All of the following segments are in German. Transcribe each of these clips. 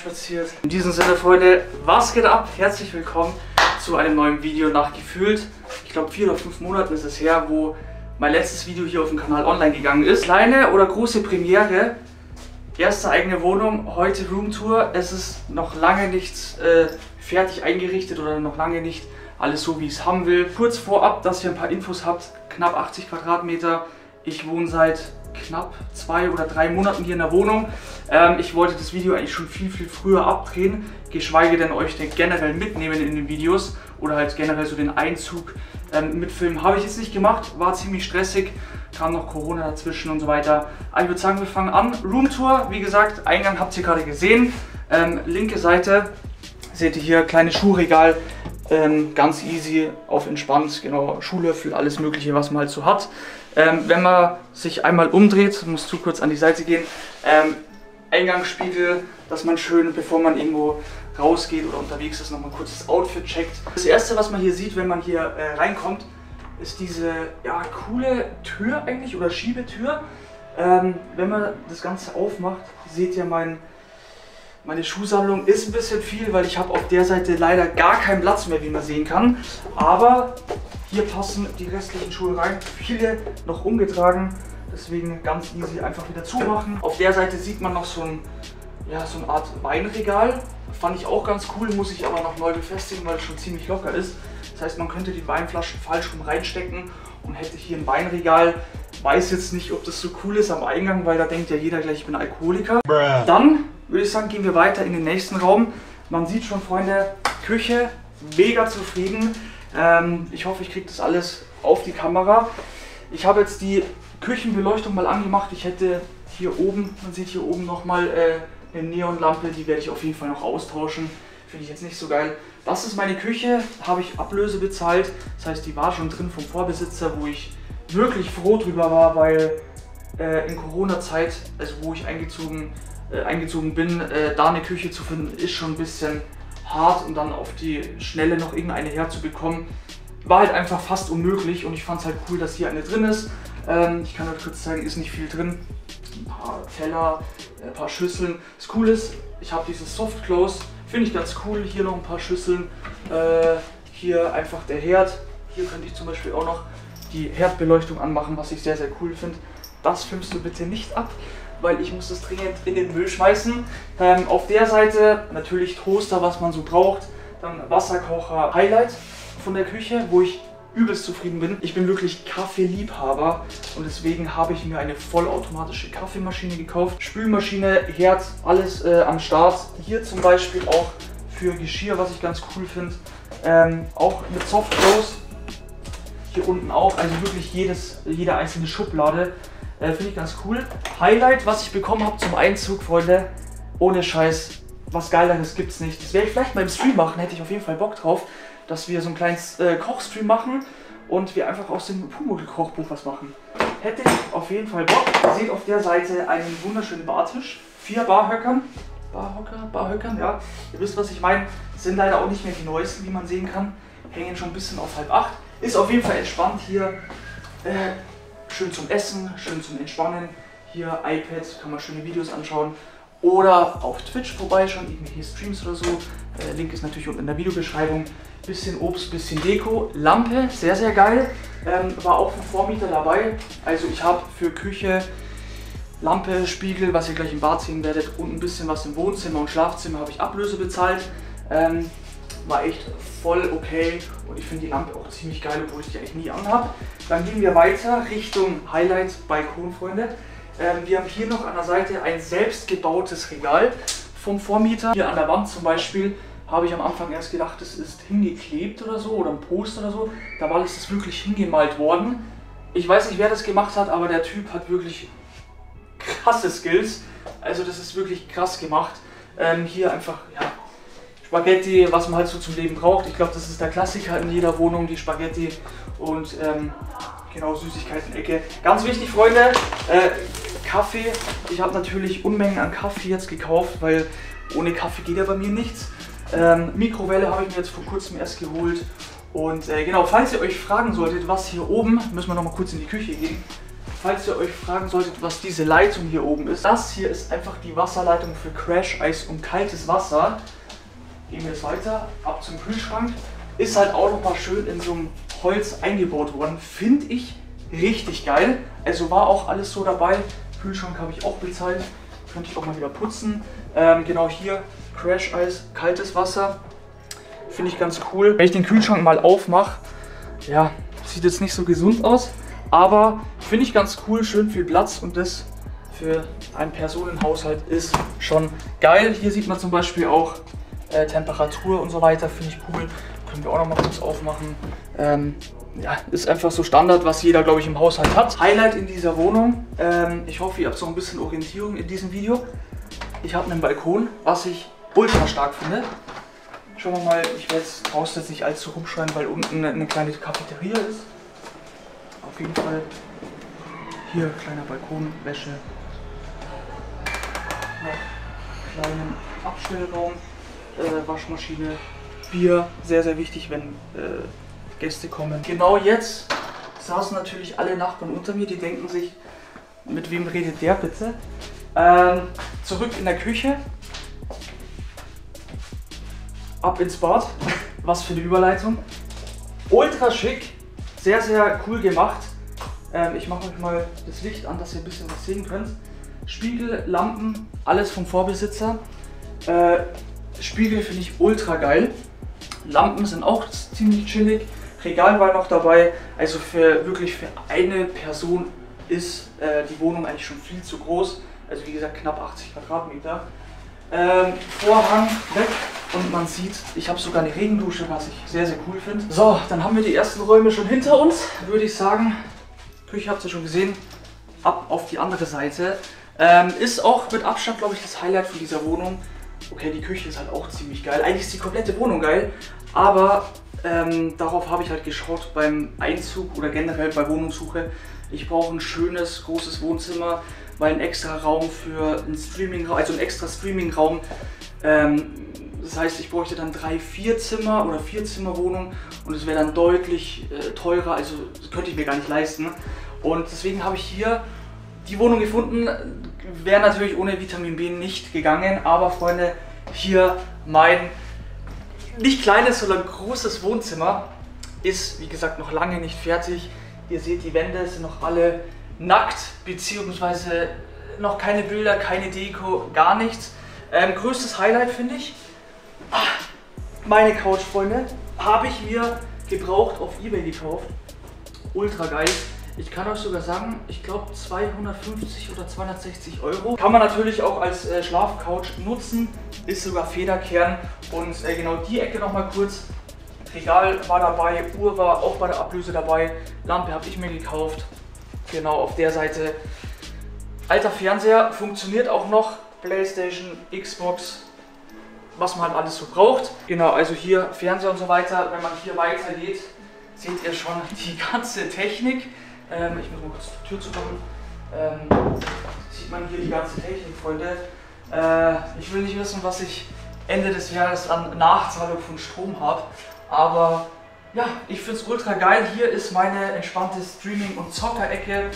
reinspaziert. In diesem Sinne, Freunde, was geht ab? Herzlich willkommen zu einem neuen Video nach gefühlt, ich glaube vier oder fünf Monaten ist es her, wo mein letztes Video hier auf dem Kanal online gegangen ist. Kleine oder große Premiere, erste eigene Wohnung, heute Roomtour. Es ist noch lange nichts äh, fertig eingerichtet oder noch lange nicht alles so, wie ich es haben will. Kurz vorab, dass ihr ein paar Infos habt, knapp 80 Quadratmeter. Ich wohne seit knapp zwei oder drei Monaten hier in der Wohnung. Ähm, ich wollte das Video eigentlich schon viel, viel früher abdrehen, geschweige denn euch den generell mitnehmen in den Videos oder halt generell so den Einzug ähm, mitfilmen. Habe ich jetzt nicht gemacht, war ziemlich stressig, kam noch Corona dazwischen und so weiter. Aber ich würde sagen, wir fangen an. Roomtour, wie gesagt, Eingang habt ihr gerade gesehen. Ähm, linke Seite seht ihr hier, kleines Schuhregal, ähm, ganz easy, auf entspannt, genau, Schuhlöffel, alles mögliche, was man halt so hat. Ähm, wenn man sich einmal umdreht, muss zu kurz an die Seite gehen, ähm, Eingangsspiegel, dass man schön, bevor man irgendwo rausgeht oder unterwegs ist, nochmal kurz das Outfit checkt. Das erste, was man hier sieht, wenn man hier äh, reinkommt, ist diese ja, coole Tür eigentlich oder Schiebetür. Ähm, wenn man das Ganze aufmacht, seht ihr mein meine Schuhsammlung ist ein bisschen viel, weil ich habe auf der Seite leider gar keinen Platz mehr, wie man sehen kann. Aber hier passen die restlichen Schuhe rein. Viele noch umgetragen, deswegen ganz easy einfach wieder zumachen. Auf der Seite sieht man noch so, ein, ja, so eine Art Weinregal. Fand ich auch ganz cool, muss ich aber noch neu befestigen, weil es schon ziemlich locker ist. Das heißt, man könnte die Weinflaschen falsch rum reinstecken und hätte hier ein Weinregal. Weiß jetzt nicht, ob das so cool ist am Eingang, weil da denkt ja jeder gleich, ich bin Alkoholiker. Bruh. Dann würde ich sagen, gehen wir weiter in den nächsten Raum. Man sieht schon, Freunde, Küche, mega zufrieden. Ähm, ich hoffe, ich kriege das alles auf die Kamera. Ich habe jetzt die Küchenbeleuchtung mal angemacht. Ich hätte hier oben, man sieht hier oben nochmal äh, eine Neonlampe, die werde ich auf jeden Fall noch austauschen. Finde ich jetzt nicht so geil. Das ist meine Küche, habe ich Ablöse bezahlt. Das heißt, die war schon drin vom Vorbesitzer, wo ich wirklich froh drüber war, weil äh, in Corona-Zeit, also wo ich eingezogen äh, eingezogen bin, äh, da eine Küche zu finden, ist schon ein bisschen hart und dann auf die Schnelle noch irgendeine herzubekommen, war halt einfach fast unmöglich und ich fand es halt cool, dass hier eine drin ist. Ähm, ich kann euch kurz zeigen, ist nicht viel drin. Ein paar Teller, äh, ein paar Schüsseln. Das Coole ist, ich habe dieses Soft Close, finde ich ganz cool. Hier noch ein paar Schüsseln. Äh, hier einfach der Herd. Hier könnte ich zum Beispiel auch noch die Herdbeleuchtung anmachen, was ich sehr, sehr cool finde. Das filmst du bitte nicht ab weil ich muss das dringend in den Müll schmeißen. Ähm, auf der Seite natürlich Toaster, was man so braucht. Dann Wasserkocher, Highlight von der Küche, wo ich übelst zufrieden bin. Ich bin wirklich Kaffeeliebhaber und deswegen habe ich mir eine vollautomatische Kaffeemaschine gekauft. Spülmaschine, Herd, alles äh, am Start. Hier zum Beispiel auch für Geschirr, was ich ganz cool finde. Ähm, auch mit Soft Close. Hier unten auch, also wirklich jedes, jede einzelne Schublade äh, Finde ich ganz cool. Highlight, was ich bekommen habe zum Einzug, Freunde. Ohne Scheiß, was Geileres gibt es nicht. Das werde ich vielleicht mal im Stream machen, hätte ich auf jeden Fall Bock drauf, dass wir so ein kleines äh, Kochstream machen und wir einfach aus dem Pumuckl-Kochbuch was machen. Hätte ich auf jeden Fall Bock. Ihr seht auf der Seite einen wunderschönen Bartisch. Vier Barhöckern. Barhocker, Barhöckern, ja. Ihr wisst, was ich meine. Sind leider auch nicht mehr die neuesten, wie man sehen kann. Hängen schon ein bisschen auf halb acht. Ist auf jeden Fall entspannt hier. Äh, schön zum Essen, schön zum Entspannen. Hier iPad, kann man schöne Videos anschauen. Oder auf Twitch vorbeischauen, irgendwelche Streams oder so. Der Link ist natürlich unten in der Videobeschreibung. Bisschen Obst, bisschen Deko. Lampe, sehr, sehr geil. Ähm, war auch vom Vormieter dabei. Also ich habe für Küche Lampe, Spiegel, was ihr gleich im Bad sehen werdet und ein bisschen was im Wohnzimmer und Schlafzimmer habe ich Ablöse bezahlt. Ähm, war echt voll okay und ich finde die Lampe auch ziemlich geil, obwohl ich die eigentlich nie anhabe. Dann gehen wir weiter Richtung Highlights Balkon, Freunde. Ähm, wir haben hier noch an der Seite ein selbstgebautes Regal vom Vormieter. Hier an der Wand zum Beispiel habe ich am Anfang erst gedacht, es ist hingeklebt oder so oder ein Poster oder so. Dabei ist es wirklich hingemalt worden. Ich weiß nicht, wer das gemacht hat, aber der Typ hat wirklich krasse Skills. Also das ist wirklich krass gemacht. Ähm, hier einfach, ja, Spaghetti, was man halt so zum Leben braucht. Ich glaube, das ist der Klassiker in jeder Wohnung, die Spaghetti und ähm, genau Süßigkeiten-Ecke. Ganz wichtig, Freunde, äh, Kaffee. Ich habe natürlich Unmengen an Kaffee jetzt gekauft, weil ohne Kaffee geht ja bei mir nichts. Ähm, Mikrowelle habe ich mir jetzt vor kurzem erst geholt. Und äh, genau, falls ihr euch fragen solltet, was hier oben, müssen wir noch mal kurz in die Küche gehen. falls ihr euch fragen solltet, was diese Leitung hier oben ist, das hier ist einfach die Wasserleitung für Crash Eis und kaltes Wasser. Gehen wir jetzt weiter, ab zum Kühlschrank. Ist halt auch nochmal schön in so einem Holz eingebaut worden. Finde ich richtig geil. Also war auch alles so dabei. Kühlschrank habe ich auch bezahlt. Könnte ich auch mal wieder putzen. Ähm, genau hier Crash Eis, kaltes Wasser. Finde ich ganz cool. Wenn ich den Kühlschrank mal aufmache, ja, sieht jetzt nicht so gesund aus. Aber finde ich ganz cool, schön viel Platz und das für einen Personenhaushalt ist schon geil. Hier sieht man zum Beispiel auch äh, Temperatur und so weiter, finde ich cool. Können wir auch noch mal kurz aufmachen. Ähm, ja, ist einfach so Standard, was jeder, glaube ich, im Haushalt hat. Highlight in dieser Wohnung. Ähm, ich hoffe, ihr habt so ein bisschen Orientierung in diesem Video. Ich habe einen Balkon, was ich ultra stark finde. Schauen wir mal, ich werde jetzt draußen jetzt nicht allzu rumschreien, weil unten eine kleine Cafeteria ist. Auf jeden Fall hier kleiner Balkon, Wäsche, noch kleinen Abstellraum, äh, Waschmaschine, Bier, sehr sehr wichtig, wenn äh, Gäste kommen. Genau jetzt saßen natürlich alle Nachbarn unter mir, die denken sich, mit wem redet der bitte? Ähm, zurück in der Küche, ab ins Bad. Was für eine Überleitung. Ultra schick, sehr, sehr cool gemacht. Ähm, ich mache euch mal das Licht an, dass ihr ein bisschen was sehen könnt. Spiegel, Lampen, alles vom Vorbesitzer. Äh, Spiegel finde ich ultra geil. Lampen sind auch ziemlich chillig. Regal war noch dabei. Also für wirklich für eine Person ist äh, die Wohnung eigentlich schon viel zu groß. Also wie gesagt knapp 80 Quadratmeter. Ähm, Vorhang weg und man sieht, ich habe sogar eine Regendusche, was ich sehr, sehr cool finde. So, dann haben wir die ersten Räume schon hinter uns, würde ich sagen. Küche habt ihr schon gesehen. Ab auf die andere Seite. Ähm, ist auch mit Abstand, glaube ich, das Highlight von dieser Wohnung. Okay, die Küche ist halt auch ziemlich geil. Eigentlich ist die komplette Wohnung geil, aber ähm, darauf habe ich halt geschaut beim Einzug oder generell bei Wohnungssuche. Ich brauche ein schönes, großes Wohnzimmer, weil ein extra Raum für ein Streaming, also ein extra Streaming-Raum. Ähm, das heißt, ich bräuchte dann drei, vier Zimmer oder vier Zimmer Wohnung und es wäre dann deutlich äh, teurer, also könnte ich mir gar nicht leisten. Und deswegen habe ich hier die Wohnung gefunden. Wäre natürlich ohne Vitamin B nicht gegangen, aber Freunde, hier mein nicht kleines, sondern großes Wohnzimmer ist, wie gesagt, noch lange nicht fertig. Ihr seht, die Wände sind noch alle nackt, beziehungsweise noch keine Bilder, keine Deko, gar nichts. Ähm, größtes Highlight finde ich, ach, meine Couch, Freunde, habe ich mir gebraucht auf Ebay gekauft. Ultra geil. Ich kann euch sogar sagen, ich glaube 250 oder 260 Euro. Kann man natürlich auch als äh, Schlafcouch nutzen, ist sogar Federkern. Und äh, genau die Ecke nochmal kurz. Regal war dabei, Uhr war auch bei der Ablöse dabei, Lampe habe ich mir gekauft. Genau auf der Seite. Alter Fernseher, funktioniert auch noch. Playstation, Xbox, was man halt alles so braucht. Genau, also hier Fernseher und so weiter. Wenn man hier weitergeht, seht ihr schon die ganze Technik. Ähm, ich muss mal kurz die Tür zumachen. Ähm, sieht man hier die ganze Technik, Freunde. Äh, ich will nicht wissen, was ich Ende des Jahres an Nachzahlung von Strom habe. Aber ja, ich finde es ultra geil. Hier ist meine entspannte Streaming- und Zocker-Ecke.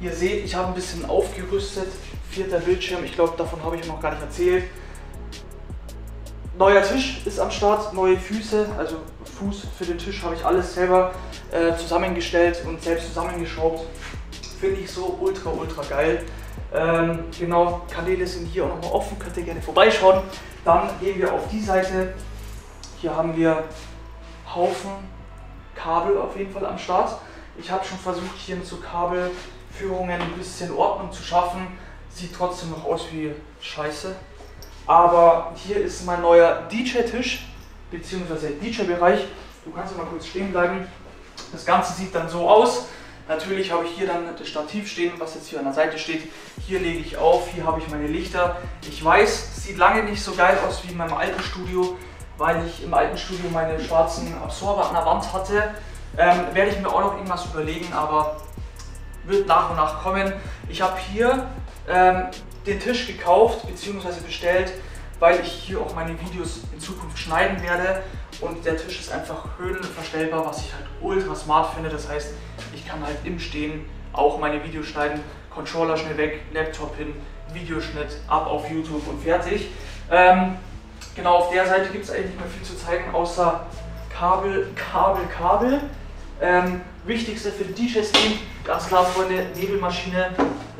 Ihr seht, ich habe ein bisschen aufgerüstet. Vierter Bildschirm, ich glaube, davon habe ich noch gar nicht erzählt. Neuer Tisch ist am Start, neue Füße, also Fuß für den Tisch habe ich alles selber äh, zusammengestellt und selbst zusammengeschraubt. Finde ich so ultra, ultra geil. Ähm, genau, Kanäle sind hier auch nochmal offen, könnt ihr gerne vorbeischauen. Dann gehen wir auf die Seite. Hier haben wir Haufen Kabel auf jeden Fall am Start. Ich habe schon versucht, hier mit so Kabelführungen ein bisschen Ordnung zu schaffen. Sieht trotzdem noch aus wie Scheiße. Aber hier ist mein neuer DJ-Tisch, beziehungsweise DJ-Bereich. Du kannst mal kurz stehen bleiben. Das Ganze sieht dann so aus. Natürlich habe ich hier dann das Stativ stehen, was jetzt hier an der Seite steht. Hier lege ich auf, hier habe ich meine Lichter. Ich weiß, sieht lange nicht so geil aus wie in meinem alten Studio, weil ich im alten Studio meine schwarzen Absorber an der Wand hatte. Ähm, werde ich mir auch noch irgendwas überlegen, aber wird nach und nach kommen. Ich habe hier ähm, den Tisch gekauft bzw. bestellt, weil ich hier auch meine Videos in Zukunft schneiden werde. Und der Tisch ist einfach höhenverstellbar, was ich halt ultra smart finde. Das heißt, ich kann halt im Stehen auch meine Videos schneiden. Controller schnell weg, Laptop hin, Videoschnitt, ab auf YouTube und fertig. Ähm, genau, auf der Seite gibt es eigentlich nicht mehr viel zu zeigen, außer Kabel, Kabel, Kabel. Ähm, wichtigste für den DJ-Stream, ganz klar Freunde, Nebelmaschine,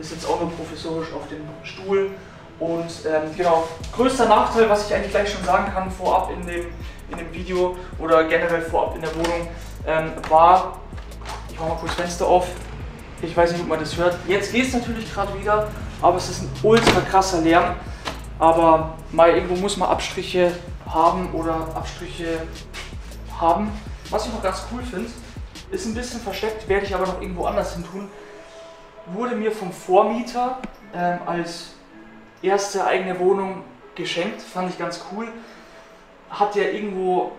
ist jetzt auch nur professorisch auf dem Stuhl. Und ähm, genau, größter Nachteil, was ich eigentlich gleich schon sagen kann, vorab in dem, in dem Video oder generell vorab in der Wohnung, ähm, war, ich mache mal kurz Fenster auf, ich weiß nicht, ob man das hört. Jetzt geht es natürlich gerade wieder, aber es ist ein ultra krasser Lärm. Aber mal irgendwo muss man Abstriche haben oder Abstriche haben. Was ich noch ganz cool finde, ist ein bisschen versteckt, werde ich aber noch irgendwo anders hin tun. Wurde mir vom Vormieter ähm, als erste eigene Wohnung geschenkt, fand ich ganz cool. Hat der irgendwo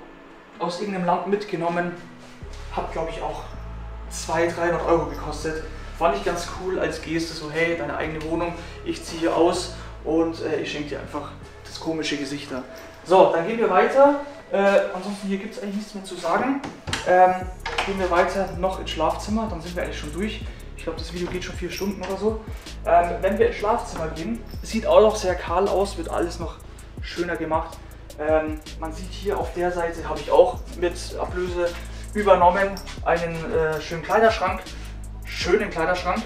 aus irgendeinem Land mitgenommen, hat glaube ich auch 200, 300 Euro gekostet. Fand ich ganz cool als Geste, so hey, deine eigene Wohnung, ich ziehe hier aus und äh, ich schenke dir einfach das komische Gesicht da. So, dann gehen wir weiter. Äh, ansonsten hier gibt es eigentlich nichts mehr zu sagen. Ähm, gehen wir weiter noch ins Schlafzimmer, dann sind wir eigentlich schon durch. Ich glaube, das Video geht schon vier Stunden oder so. Ähm, wenn wir ins Schlafzimmer gehen, sieht auch noch sehr kahl aus, wird alles noch schöner gemacht. Ähm, man sieht hier auf der Seite, habe ich auch mit Ablöse übernommen, einen äh, schönen Kleiderschrank. Schönen Kleiderschrank.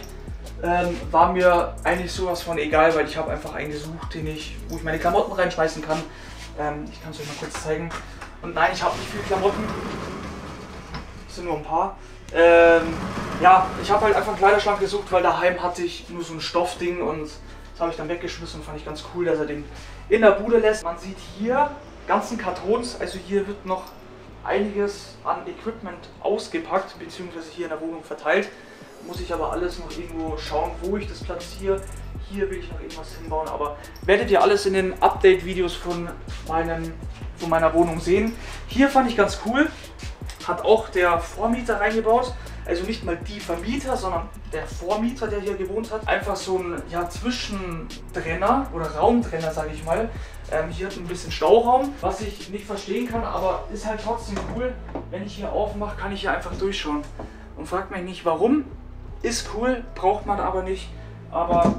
Ähm, war mir eigentlich sowas von egal, weil ich habe einfach einen gesucht, den ich, wo ich meine Klamotten reinschmeißen kann. Ähm, ich kann es euch mal kurz zeigen. Und nein, ich habe nicht viele Klamotten. Sind nur ein paar. Ähm, ja, ich habe halt einfach einen Kleiderschrank gesucht, weil daheim hatte ich nur so ein Stoffding und das habe ich dann weggeschmissen und fand ich ganz cool, dass er den in der Bude lässt. Man sieht hier ganzen Kartons, also hier wird noch einiges an Equipment ausgepackt, beziehungsweise hier in der Wohnung verteilt. Muss ich aber alles noch irgendwo schauen, wo ich das platziere. Hier will ich noch irgendwas hinbauen, aber werdet ihr alles in den Update-Videos von, von meiner Wohnung sehen. Hier fand ich ganz cool, hat auch der Vormieter reingebaut. Also nicht mal die Vermieter, sondern der Vormieter, der hier gewohnt hat. Einfach so ein ja, Zwischentrenner oder Raumtrenner, sage ich mal. Ähm, hier hat ein bisschen Stauraum, was ich nicht verstehen kann, aber ist halt trotzdem cool. Wenn ich hier aufmache, kann ich hier einfach durchschauen. Und fragt mich nicht warum. Ist cool, braucht man aber nicht. Aber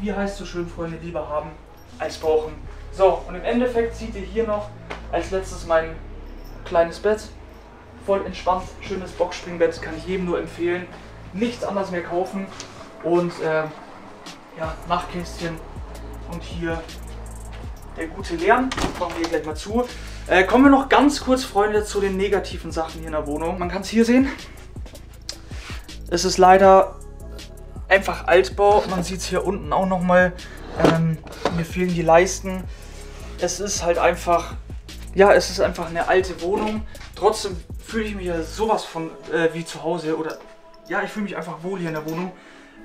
wie heißt so schön, Freunde, lieber haben als brauchen. So, und im Endeffekt seht ihr hier noch als letztes mein kleines Bett voll entspannt, schönes Boxspringbett, kann ich jedem nur empfehlen. Nichts anderes mehr kaufen und äh, ja, Nachtkästchen und hier der gute Lärm. Machen wir hier gleich mal zu. Äh, kommen wir noch ganz kurz, Freunde, zu den negativen Sachen hier in der Wohnung. Man kann es hier sehen. Es ist leider einfach Altbau. Man sieht es hier unten auch nochmal. Ähm, mir fehlen die Leisten. Es ist halt einfach, ja, es ist einfach eine alte Wohnung. Trotzdem fühle ich mich ja sowas von äh, wie zu Hause oder ja, ich fühle mich einfach wohl hier in der Wohnung.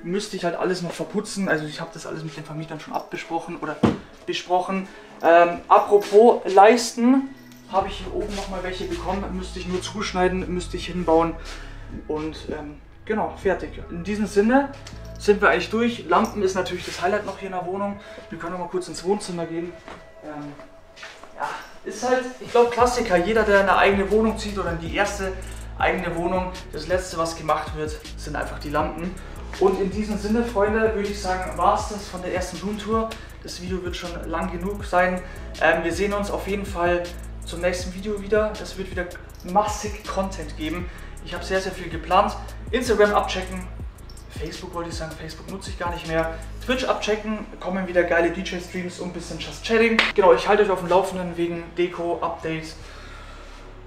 Müsste ich halt alles noch verputzen. Also ich habe das alles mit den Vermietern schon abbesprochen oder besprochen. Ähm, apropos Leisten, habe ich hier oben nochmal welche bekommen. Müsste ich nur zuschneiden, müsste ich hinbauen. Und ähm, genau, fertig. In diesem Sinne sind wir eigentlich durch. Lampen ist natürlich das Highlight noch hier in der Wohnung. Wir können noch mal kurz ins Wohnzimmer gehen. Ähm, ist halt, ich glaube, Klassiker. Jeder, der eine eigene Wohnung zieht oder in die erste eigene Wohnung, das letzte, was gemacht wird, sind einfach die Lampen. Und in diesem Sinne, Freunde, würde ich sagen, war es das von der ersten Roomtour. Das Video wird schon lang genug sein. Ähm, wir sehen uns auf jeden Fall zum nächsten Video wieder. Es wird wieder massig Content geben. Ich habe sehr, sehr viel geplant. Instagram abchecken, Facebook wollte ich sagen, Facebook nutze ich gar nicht mehr. Twitch abchecken, kommen wieder geile DJ-Streams und ein bisschen Just Chatting. Genau, ich halte euch auf dem Laufenden wegen Deko, Updates.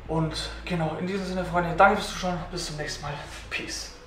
Und genau, in diesem Sinne, Freunde, danke fürs Zuschauen. Bis zum nächsten Mal. Peace.